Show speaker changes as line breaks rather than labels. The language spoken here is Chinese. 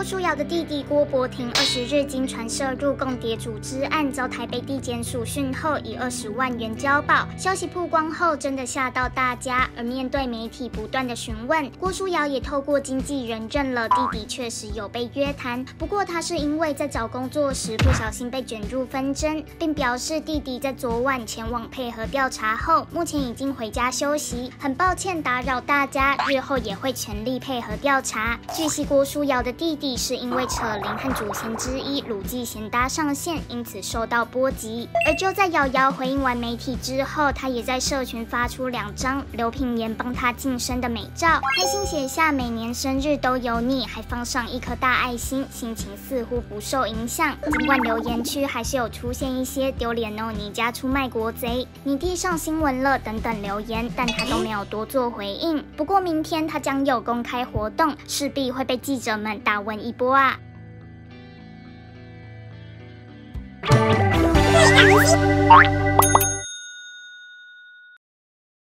郭书瑶的弟弟郭伯廷二十日经传涉入共谍组织案，遭台北地检署讯后，以二十万元交保。消息曝光后，真的吓到大家。而面对媒体不断的询问，郭书瑶也透过经纪人认了弟弟确实有被约谈，不过他是因为在找工作时不小心被卷入纷争，并表示弟弟在昨晚前往配合调查后，目前已经回家休息，很抱歉打扰大家，日后也会全力配合调查。据悉，郭书瑶的弟弟是因为扯铃和主嫌之一鲁继贤搭上线，因此受到波及。而就在瑶瑶回应完媒体之后，他也在社群发出两张刘品言帮他晋升的美照，开心写下每年生日都有你，还放上一颗大爱心，心情似乎不受影响。尽管留言区还是有出现一些丢脸哦，你家出卖国贼，你弟上新闻了等等留言，但他都没有多做回应。不过明天他将有公开活动，势必会被记者们打问一波啊。Thank you.